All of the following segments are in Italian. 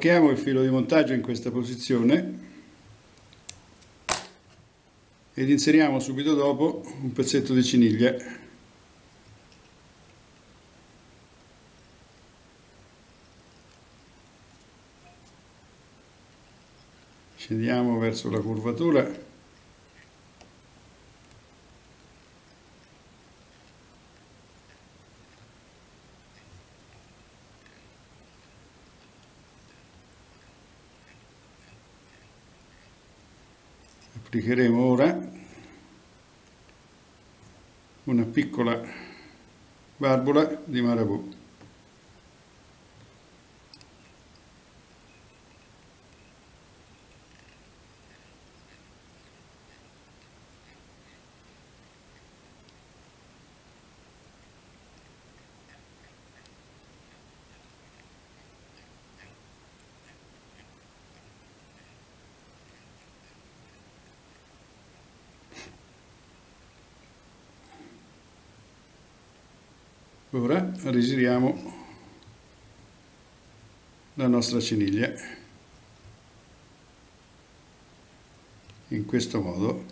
blocchiamo il filo di montaggio in questa posizione ed inseriamo subito dopo un pezzetto di ciniglia. Scendiamo verso la curvatura applicheremo ora una piccola valvola di marabù Ora risiriamo la nostra ciniglia. In questo modo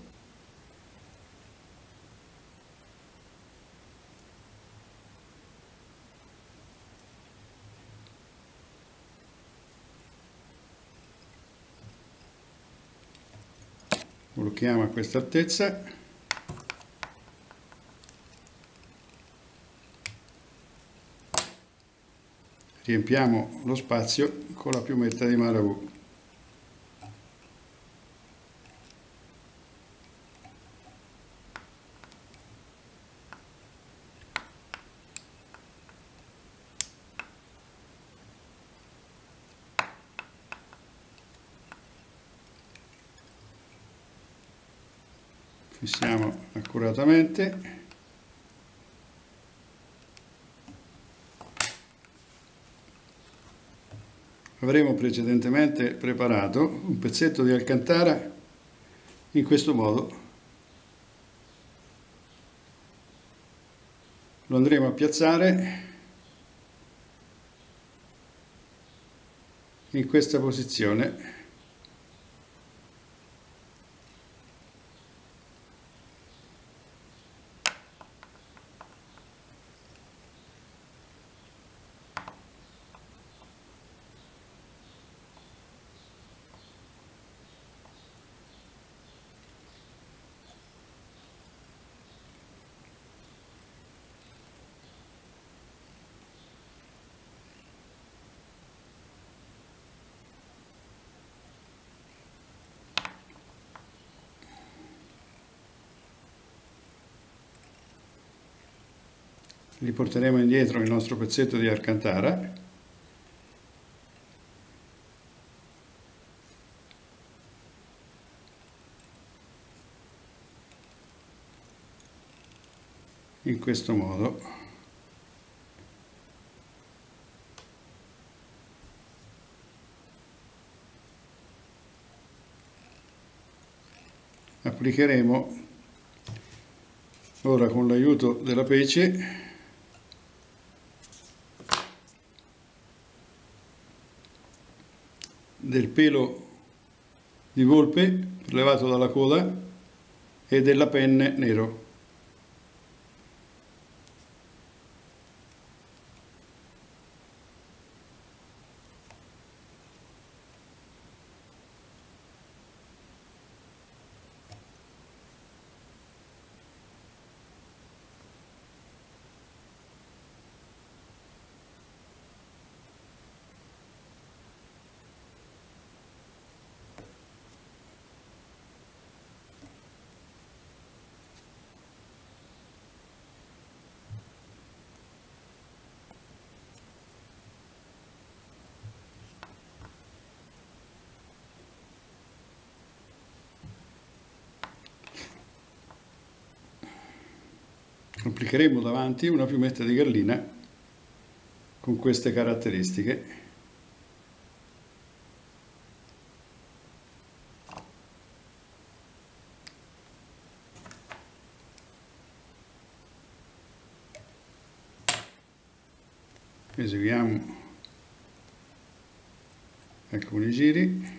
blocchiamo a questa altezza riempiamo lo spazio con la piumetta di Marabu. Fissiamo accuratamente avremo precedentemente preparato un pezzetto di alcantara in questo modo. Lo andremo a piazzare in questa posizione riporteremo indietro il nostro pezzetto di Alcantara. In questo modo. Applicheremo ora con l'aiuto della pece del pelo di volpe levato dalla coda e della penne nero. Applicheremo davanti una piumetta di gallina con queste caratteristiche. Eseguiamo alcuni giri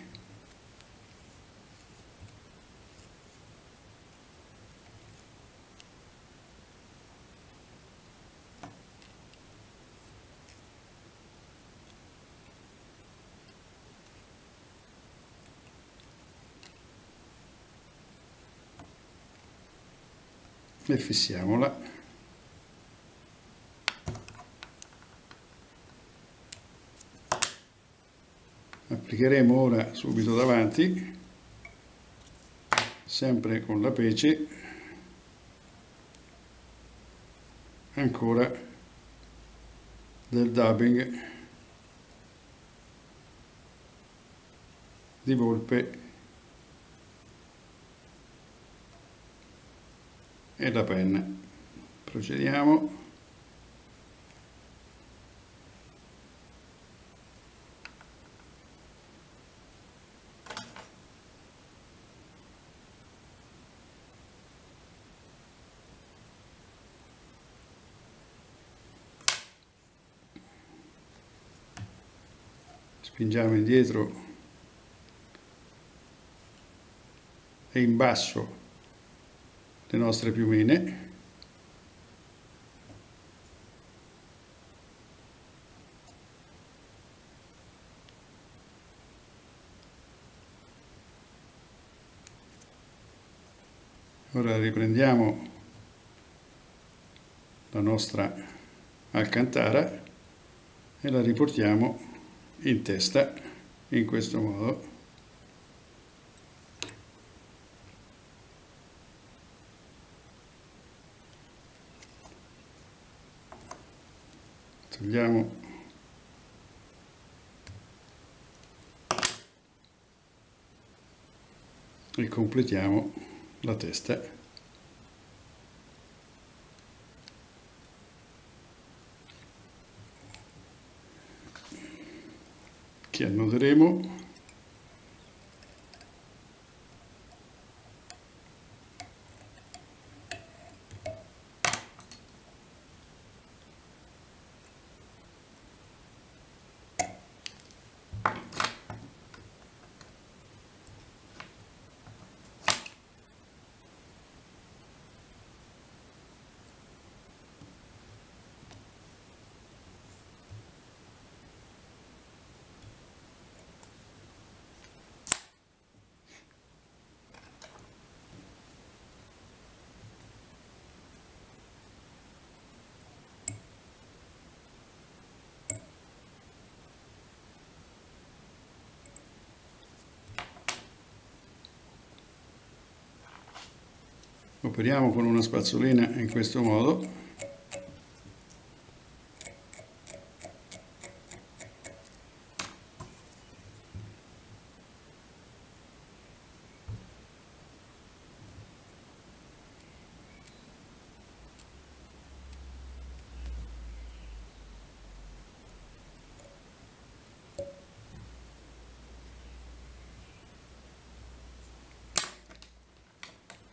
e fissiamola. Applicheremo ora subito davanti sempre con la pece ancora del dubbing di volpe e la penna. Procediamo. Spingiamo indietro e in basso le nostre piumine. Ora riprendiamo la nostra alcantara e la riportiamo in testa in questo modo togliamo e completiamo la testa. Che annoderemo operiamo con una spazzolina in questo modo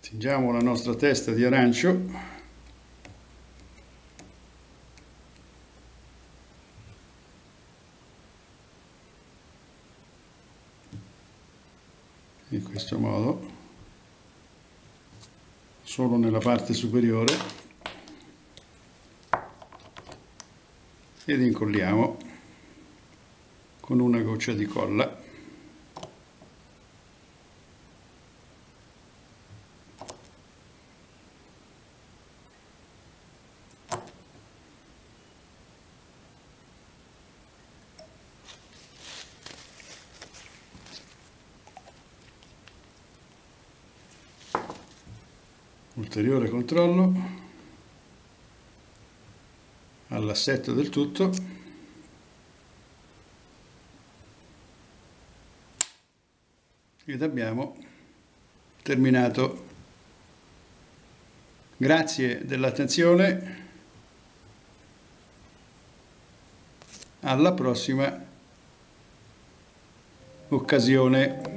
Tingiamo la nostra testa di arancio. In questo modo, solo nella parte superiore, ed incolliamo con una goccia di colla. Ulteriore controllo. All'assetto del tutto. Ed abbiamo terminato. Grazie dell'attenzione. Alla prossima occasione